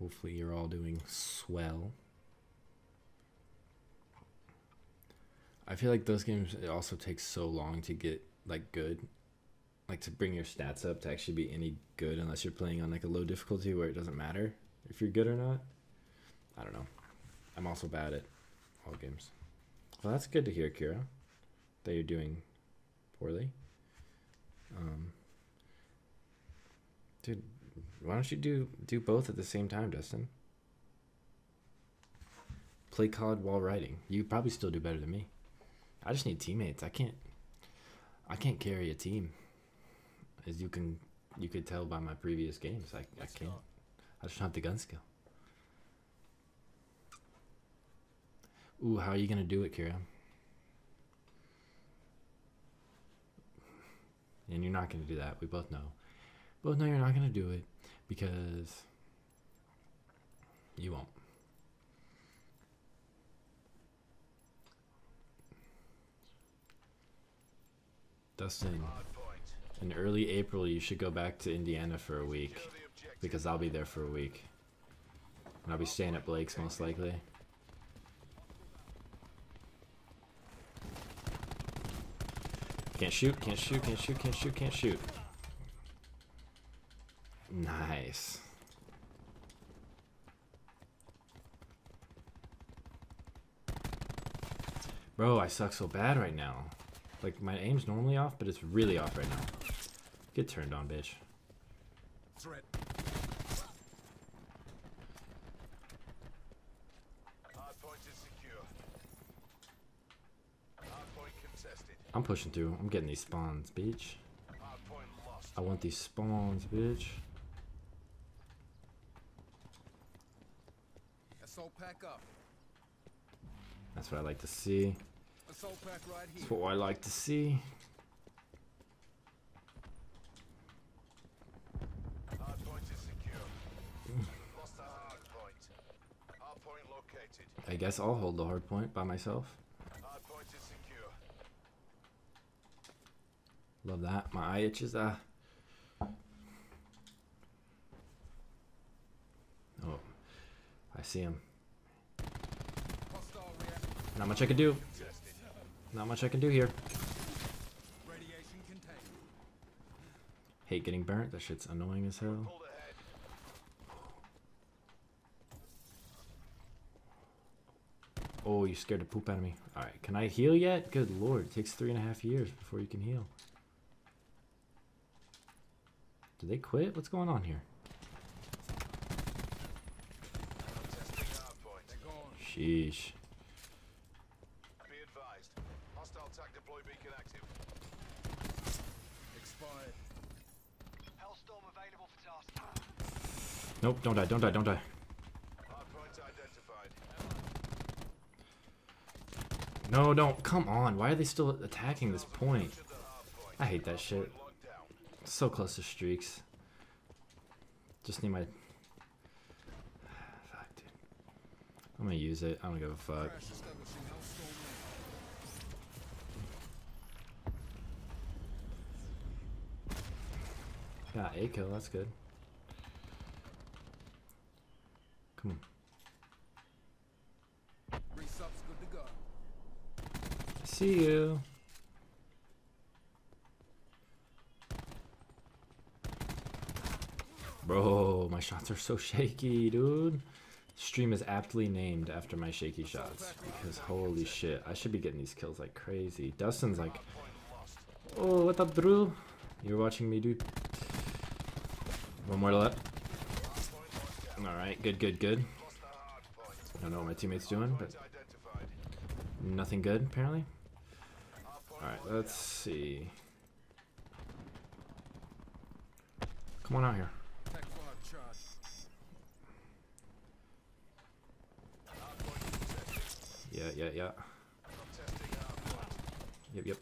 Hopefully you're all doing swell. I feel like those games it also takes so long to get like good. Like to bring your stats up to actually be any good unless you're playing on like a low difficulty where it doesn't matter if you're good or not. I don't know. I'm also bad at all games. Well, that's good to hear, Kira, that you're doing poorly. Um, dude, why don't you do do both at the same time, Dustin? Play COD while writing. You probably still do better than me. I just need teammates. I can't. I can't carry a team, as you can you could tell by my previous games. I I can't. I just don't have the gun skill. Ooh, how are you gonna do it, Kira? And you're not gonna do that. We both know. Both no, you're not gonna do it because you won't. Dustin, in early April, you should go back to Indiana for a week because I'll be there for a week. And I'll be staying at Blake's most likely. Can't shoot, can't shoot, can't shoot, can't shoot, can't shoot. Nice. Bro, I suck so bad right now. Like, my aim's normally off, but it's really off right now. Get turned on, bitch. Threat. Hardpoint is secure. Hardpoint contested. I'm pushing through. I'm getting these spawns, bitch. I want these spawns, bitch. Assault pack up. That's what I like to see. Assault pack right here. That's what I like to see. Hardpoint is secure. Lost the hardpoint. Hardpoint located. I guess I'll hold the hard point by myself. Hardpoint is secure. Love that. My eye itches. Ah. Oh, I see him. Not much I can do. Not much I can do here. Hate getting burnt. That shit's annoying as hell. Oh, you scared the poop out of me. Alright, can I heal yet? Good lord, it takes three and a half years before you can heal. Did they quit? What's going on here? Sheesh. Nope, don't die, don't die, don't die. No, don't. Come on. Why are they still attacking this point? I hate that shit. So close to streaks. Just need my. Fuck, dude. I'm gonna use it. I don't give a fuck. Got a kill. That's good. Come on. Resub's good to go. I see you. Bro, my shots are so shaky, dude. Stream is aptly named after my shaky shots because holy shit, I should be getting these kills like crazy. Dustin's like, oh, what up, Drew? You're watching me, dude. One more left. All right, good, good, good. I don't know what my teammate's doing, but nothing good apparently. Hardpoint All right, let's see. Come on out here. Yeah, yeah, yeah. Yep, yep.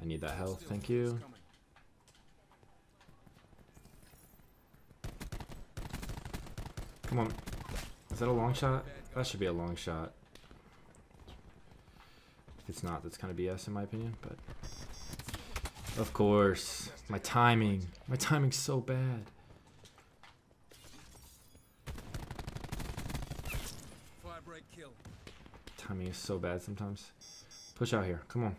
I need that health. Thank you. Come on. Is that a long shot? That should be a long shot it's not. That's kind of BS in my opinion, but of course, my timing. My timing's so bad. Timing is so bad sometimes. Push out here. Come on.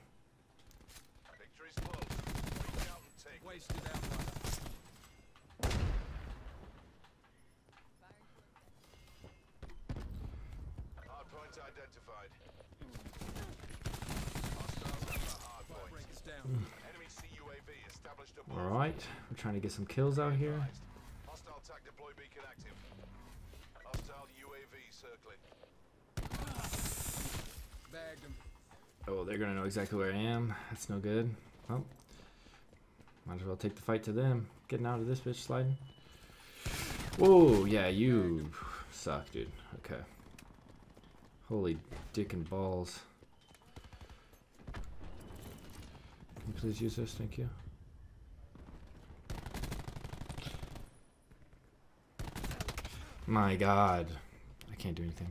Right. We're trying to get some kills out here. Hostile TAC deploy beacon active. Hostile UAV circling. Bagged him. Oh, they're gonna know exactly where I am. That's no good. Well, might as well take the fight to them. Getting out of this bitch sliding. Whoa, yeah, you suck, dude. Okay. Holy dick and balls. Please use this? Thank you. My god. I can't do anything.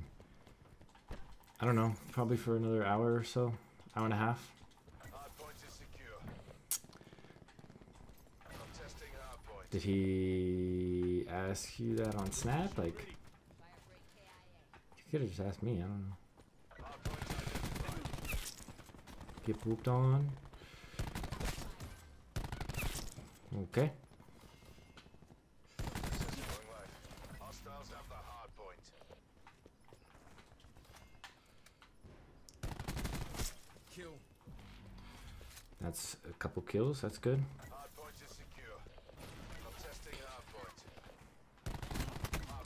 I don't know. Probably for another hour or so. Hour and a half. Did he ask you that on Snap? Like, you could have just asked me. I don't know. Get pooped on. Okay. Access going live. Hostiles have the hard point. Kill. That's a couple kills. That's good.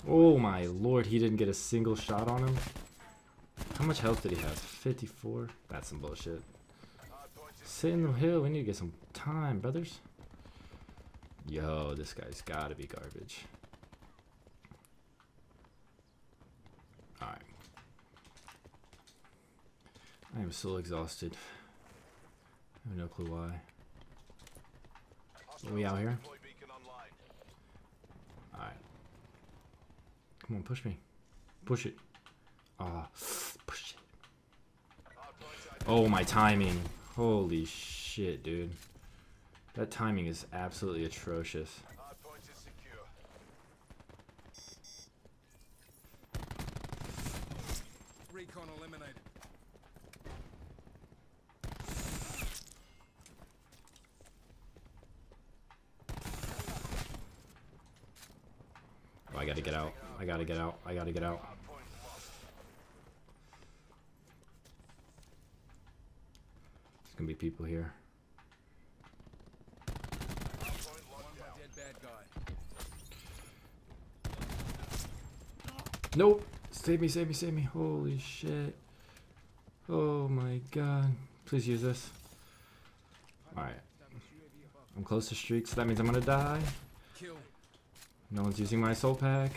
Oh my lord, he didn't get a single shot on him. How much health did he have? 54? That's some bullshit. Sit in the hill. We need to get some time, brothers. Yo, this guy's gotta be garbage. Alright. I am so exhausted. I have no clue why. Hostile we out here? Alright. Come on, push me. Push it. Ah, push it. Oh, my timing. Holy shit, dude. That timing is absolutely atrocious. Hard point is secure. Recon eliminated. Oh, I gotta get out. I gotta get out. I gotta get out. Hard point lost. There's gonna be people here. Hard point locked One down. dead bad guy. Nope. Save me, save me, save me. Holy shit. Oh my god. Please use this. Alright. I'm close to streaks, so that means I'm gonna die. No one's using my soul pack.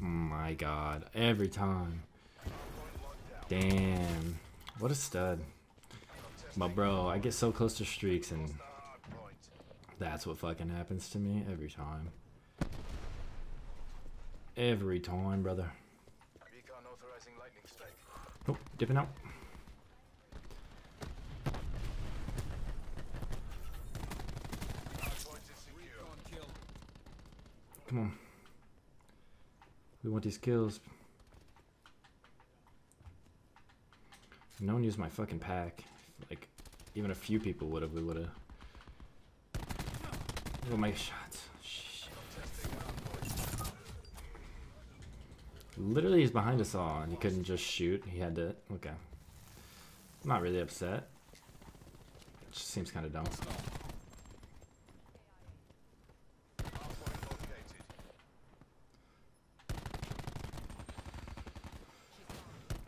My god. Every time. Damn. What a stud. But bro, I get so close to streaks and that's what fucking happens to me every time. Every time, brother. Nope, dipping out. Come on. We want these kills. No one used my fucking pack. Even a few people would have. We would have. Oh my shots. Literally, he's behind us all, and he couldn't just shoot. He had to. Okay. I'm not really upset. It just seems kind of dumb.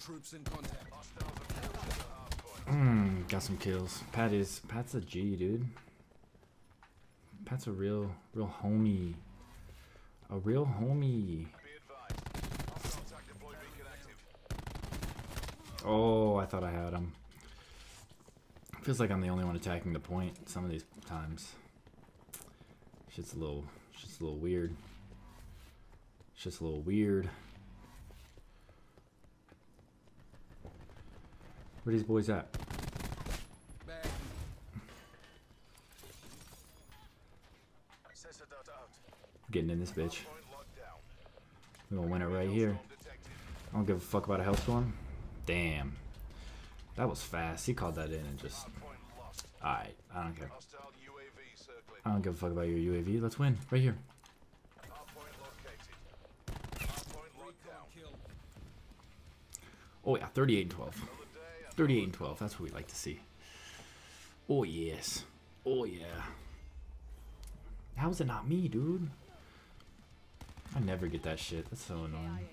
Troops in contact. Mm, got some kills. Pat is Pat's a G, dude. Pat's a real, real homie. A real homie. Oh, I thought I had him. Feels like I'm the only one attacking the point some of these times. Shit's a little, shit's a little weird. Shit's a little weird. Where these boys at? Getting in this bitch. We're gonna win it right here. I don't give a fuck about a hellstorm. Damn. That was fast. He called that in and just... Alright, I don't care. I don't give a fuck about your UAV. Let's win. Right here. Oh yeah, 38 12. Another day, another 38 and 12. That's what we like to see. Oh, yes. Oh, yeah. How is it not me, dude? I never get that shit. That's so annoying.